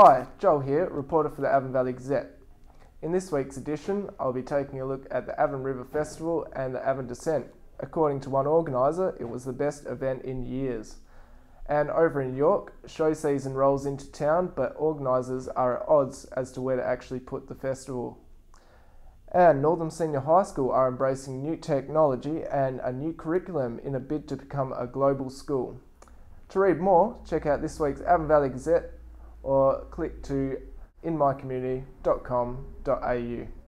Hi, Joel here, reporter for the Avon Valley Gazette. In this week's edition, I'll be taking a look at the Avon River Festival and the Avon Descent. According to one organiser, it was the best event in years. And over in York, show season rolls into town, but organisers are at odds as to where to actually put the festival. And Northam Senior High School are embracing new technology and a new curriculum in a bid to become a global school. To read more, check out this week's Avon Valley Gazette or click to inmycommunity.com.au.